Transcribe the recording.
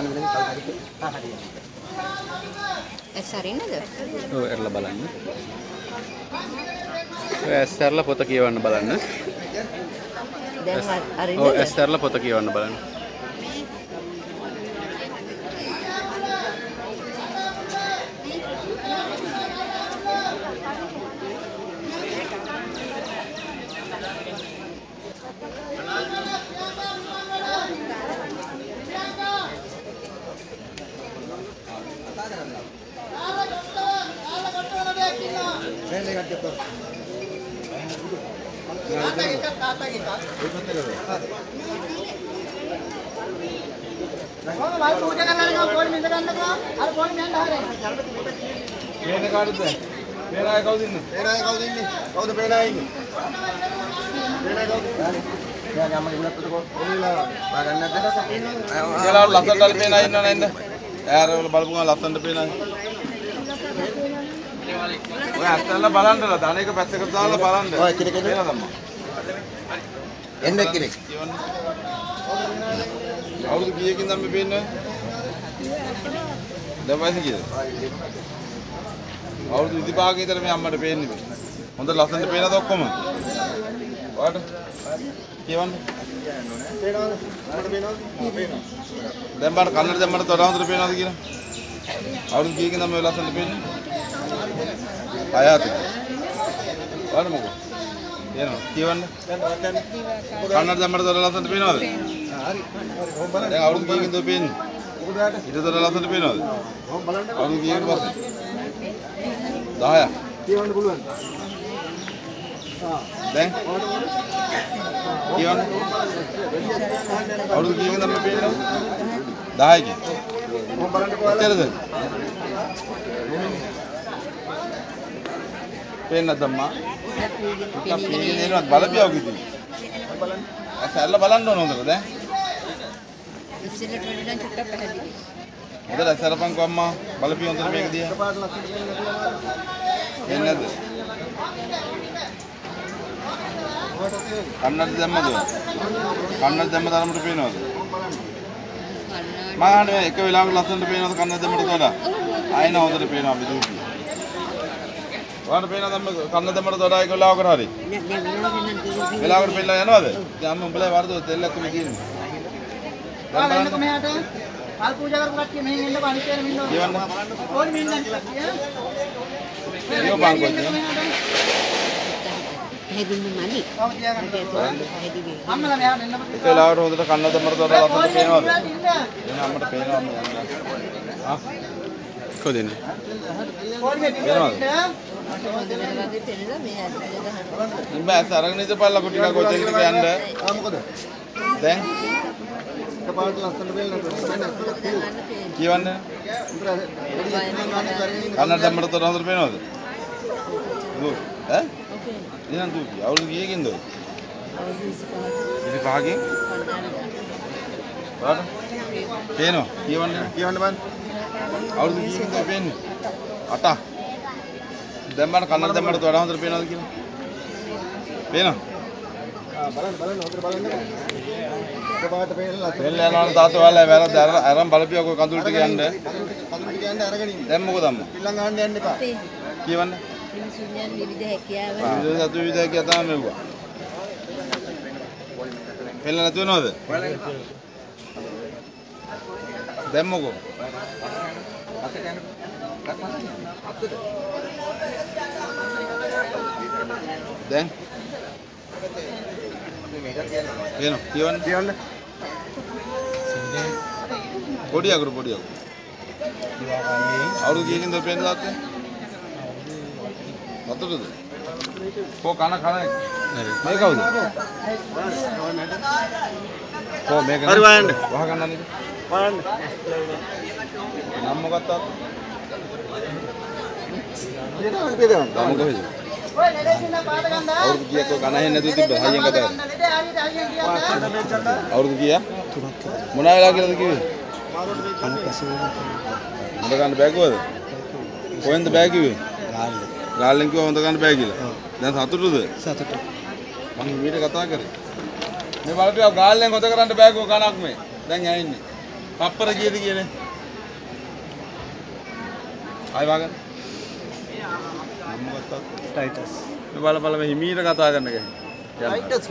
බලන්න විදිහ කවුද හරි ආ හරි ඇස් අරින්නද? ඔව් එරලා බලන්න. ඔය ඇස් ඇරලා පොත කියවන්න බලන්න. දැන් අරින්නද? ඔව් ඇස් ඇරලා පොත කියවන්න බලන්න. දැන් මේ කට්ටිය පොර පේන කාටද? පේන අය කවුද ඉන්නේ? පේනාය කවුද ඉන්නේ කවුද පේනාය ඉන්නේ පේනාය කවුද දැන් යම්ම ඉන්නත් උතකෝ එළිලා බලන්න නැද්ද කියලා ලස්සනට අර පේන අය ඉන්නව නේද? ඈර වල බලපු ගමන් ලස්සනට පේන අය. ඔය අස්සල්ලා බලන්නලා ධන එක පැත්තකට දාලා බලන්න. ඔය කෙනෙක්? පේනවද අම්මා? එන්න කෙනෙක්. අවුරුදු කීයකින්ද මේ පේන්නේ? දැන් වයස කීයද? අවුරුදු 25 ක විතර මේ අම්මට පේන්නේ. හොඳ ලස්සනට පේනද ඔක්කොම? ඔයාලට කියවන්න. පේනවද මට පේනවද පේනවා දැන් බලන්න කන්නට දැන් මට වඩා හොඳට පේනවද කියලා? අවුරුදු කීයකින්ද මේ ලස්සනට පේන්නේ? අයහත. බලන්න මොකෝ. එනවා කියවන්න. කන්නට දැන් මට වඩා ලස්සනට පේනවද? හරි දැන් අවුරුදු කීයකින්ද පේන්නේ? ඊට වඩා ලස්සනට පේනවද? අවුරුදු කීයකට පස්සේ? 10ක්. කියවන්න පුළුවන් දැන් කියවන්න. අවුරුදු කීයකින්ද මේ පේන්නේ? 10කින්. කොහොම බලන්න කොහොමද එච්චරද? පේන්නේ නැද්ද අම්මා? නිකන් පේන්නේ නේද බලපියව කිව්වේ. බලන්න ඇසැල්ල බලන්න ඕන හොඳට දැන්. ඉස්සෙල්ලට වඩා නම් චුට්ටක් පැහැදිලි. හොඳට ඇසරපන්කෝ අම්මා බලපිය හොඳට මේක දිහා. පාට ලස්සන පේනවා පේන්නේ නැද්ද? කන්නඩ දැම්මද? කන්නඩ දැම්ම තරමට පේනවද? මම අහන්නේ එක වෙලාවක ලස්සනට පේනවද කන්නඩ දැම්මට වඩා? ආයෙන හොඳට පේනවා අපි දුකි. ඔයාලට පේනවද අම්ම කන්නඩ දැම්මට වඩා එක වෙලාවකට හරි? වෙලාවකට පෙන්නලා යනවද? දැන් අම්ම උඹලා වරදොත් තෙල්ලක් මේ කියන්නේ. ආ වෙන්නකො මෙහාට කල් පූජා කරපු කට්ටිය මෙහෙන් එන්නකො අනිත් ඒවා මෙන්න කියවන්න. ඕනි මෙන්න කට්ටිය කියව බංකොත්. පැහැදිලි මදි. කවුද තියාගන්න පැහැදිලි. අම්මලා මෙහාට එන්නකො එක වෙලාවකට හොඳට කන්නඩ දැම්මට වඩා ලස්සනට පේනවද? එන අම්මට පේනවා අම්ම යන්න. ආ? ඕනි මේ පේනවද? උඹ ඇස් අරගෙන ඉඳපල්ලා ඔය තෙල් ටික යන්න. ආ මොකද දැන් එක පාට ලස්සන පේනවා කියවන්න. කන්නඩ දැම්මට වඩා හොඳට පේනවද? දුක්. ඈ? එහෙනම් දුක්. අවුරුදු කීයකින්ද? ඉතින් පහකින්. බලන්න. පේනවා. කියවන්න. කියවන්න බෑ අවුරුදු කීයකින්ද පේන්නේ? 8ක්. දැන් බලන්න කන්නඩ දැම්මට වඩා හොඳට පේනවද කියලා? පේනවා. ආ බලන්න බලන්න හොඳට බලන්න එක පාට පේනවා ලස්සන පෙල්ල යනවා තාත්තා ඔයාලා වැරද්ද අර අරන් බලපියව ඔය කඳුළු ටික යන්න. කඳුළු ටික යන්න අරගෙන ඉන්න දැන් මොකද අම්මා? පිල්ලම් ගහන්න යන්න එපා කියවන්න. මිනිසුන්යන් විවිධ හැකියාව විවිධ සතු විවිධ කිය තමයි මෙව්වා. පෙල්ල නැති වෙනවද? දැන් මොකෝ? දැන්? කියනවා කියවන්න. කියවන්න. පොඩි අකුරු පොඩි අකුරු. අවුරුදු කීයකින්ද පේන්න තාත්තේ? හතරද කෝ කන කන. මේ කවුද? කෝ මේක හරි වයන්න වහ ගන්නන්නේ බලන්න නම් මොකක්ද තාත්තා පිටවන්න පිටවන්න ගම කොහෙද ඔය ලෙඩ ඉන්න පාට ගන්න අවුරුදු කීයක් ඔය කන හෙන්නේ නැතුව තිබ්බ හයියෙන් කතා කරා ලෙඩ හරියට හයියෙන් කියන්න අවුරුදු කීයක් මොන වෙලාව කියලාද කිව්වේ හොඳ ගන්න බෑ කිව්වද කොහෙන්ද බෑ කිව්වේ ගාල්ලෙන් කිව්වා හොඳ ගන්න බෑ කියලා දැන් සතුටුද සතුට මම මීට කතා කරේ මේ බලපියා ගාල්ලෙන් හොද කරන්න බෑ කෝ කනක් මේ දැන් ඇවින්නේ පප්පර කීයද කියන්නේ? ආයි වාගන්න. නම් ගත්තා. ටයිටස් මේ බල බල මේ හිමීට කතා කරන්න ගහන්නේ. ටයිටස්